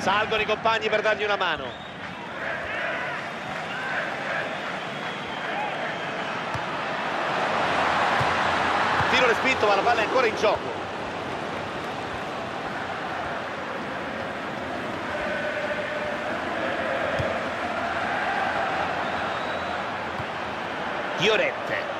salgono i compagni per dargli una mano. Tiro respinto ma la palla è ancora in gioco. Iorette